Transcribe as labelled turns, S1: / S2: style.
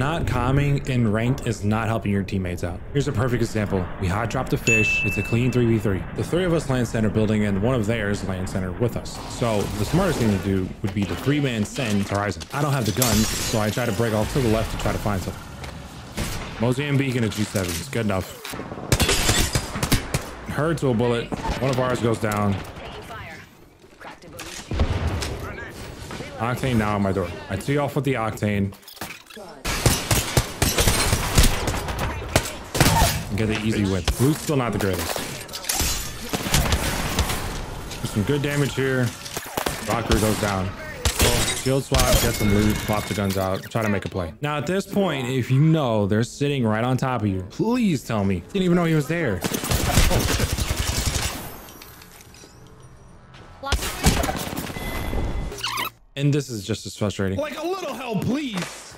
S1: Not calming in ranked is not helping your teammates out. Here's a perfect example. We hot dropped a fish. It's a clean 3v3. The three of us land center building and one of theirs land center with us. So the smartest thing to do would be to three man send Horizon. I don't have the guns, so I try to break off to the left to try to find something. Mosaic beacon at G7 is good enough. Heard to a bullet. One of ours goes down. Octane now on my door. I tee off with the Octane. And get the easy win. Blue's still not the greatest. Some good damage here. Valkyrie goes down. Shield swap, get some loot, swap the guns out, try to make a play. Now at this point, if you know they're sitting right on top of you, please tell me. Didn't even know he was there. Oh. And this is just as frustrating.
S2: Like a little help, please.